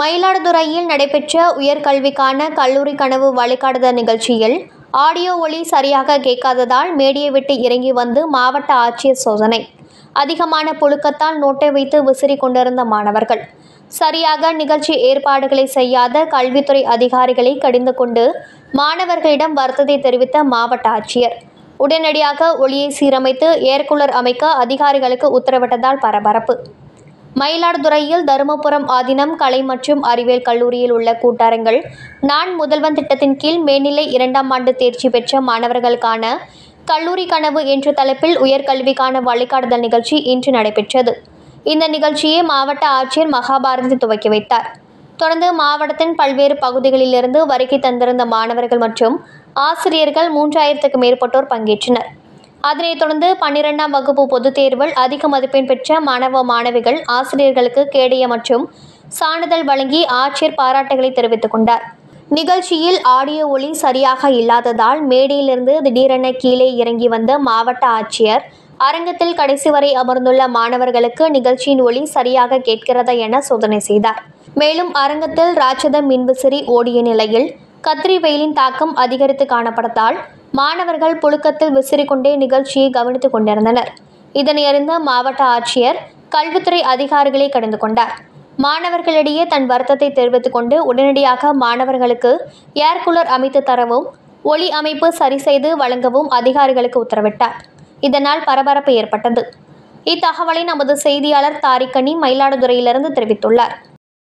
மயிலாடுதுறையில் நடைபெற்ற உயர்கல்விக்கான கல்லூரி கனவு வழிகாட்டுதல் நிகழ்ச்சியில் ஆடியோ ஒளி சரியாக கேட்காததால் மேடையை விட்டு இறங்கி வந்து மாவட்ட ஆட்சியர் சோதனை. அதிகமான புழுக்கத்தால் நோட்டை வைத்து விசிறி கொண்டிருந்த மாணவர்கள். சரியாக நிகழ்ச்சி ஏற்பாடுகளை செய்யாத கல்வித்துறை அதிகாரிகளை கடிந்து கொண்டு மாணவர்களிடம் வருத்தத்தை தெரிவித்த மாவட்ட ஆட்சியர். உடனடியாக ஒளியை சீரமைத்து ஏர்கூலர் அமைக்க அதிகாரிகளுக்கு உத்தரவிட்டதால் பரபரப்பு. மயிலாடுதுறையில் தருமபுரம் ஆதினம் கலை மற்றும் அறிவியல் கல்லூரியில் உள்ள கூட்டாரங்கள். நான் முதல்வன் திட்டத்தின் கீழ் மேல்நிலை இரண்டாம் ஆண்டு தேர்ச்சி பெற்ற மாணவர்களுக்கான கல்லூரி கனவு என்ற தலைப்பில் உயர்கல்விக்கான வழிகாட்டுதல் நிகழ்ச்சி இன்று நடைபெற்றது. இந்த நிகழ்ச்சியை மாவட்ட ஆட்சியர் மகாபாரதி துவக்கி வைத்தார். தொடர்ந்து மாவட்டத்தின் பல்வேறு பகுதிகளிலிருந்து வருகை தந்திருந்த மாணவர்கள் மற்றும் ஆசிரியர்கள் மூன்றாயிரத்துக்கு மேற்பட்டோர் பங்கேற்றனர். அதனைத் தொடர்ந்து பன்னிரெண்டாம் வகுப்பு பொதுத் தேர்வில் அதிக மதிப்பெண் பெற்ற மாணவ மாணவிகள் ஆசிரியர்களுக்கு கேடய மற்றும் சான்றிதழ் வழங்கி ஆட்சியர் பாராட்டுகளை தெரிவித்துக் கொண்டார். நிகழ்ச்சியில் ஆடியோ ஒளி சரியாக இல்லாததால் மேடையிலிருந்து திடீரென கீழே இறங்கி வந்த மாவட்ட ஆட்சியர் அரங்கத்தில் கடைசி வரை அமர்ந்துள்ள மாணவர்களுக்கு நிகழ்ச்சியின் ஒளி சரியாக கேட்கிறதா என சோதனை செய்தார். மேலும் அரங்கத்தில் ராட்சத மின்விசிறி ஓடிய நிலையில் கத்திரி வெயிலின் தாக்கம் அதிகரித்து காணப்பட்டதால் மாணவர்கள் புழுக்கத்தில் விசிறிக்கொண்டே நிகழ்ச்சியை கவனித்துக் கொண்டிருந்தனர். இதனை அறிந்த மாவட்ட ஆட்சியர் கல்வித்துறை அதிகாரிகளை கடந்து கொண்டார். மாணவர்களிடையே தன் வருத்தத்தை தெரிவித்துக் கொண்டு உடனடியாக மாணவர்களுக்கு ஏர் கூலர் அமைத்து தரவும் ஒளி அமைப்பு சரி செய்து வழங்கவும் அதிகாரிகளுக்கு உத்தரவிட்டார். இதனால் பரபரப்பு ஏற்பட்டது. இத்தகவலை நமது செய்தியாளர் தாரிக்கனி மயிலாடுதுறையிலிருந்து தெரிவித்துள்ளார்.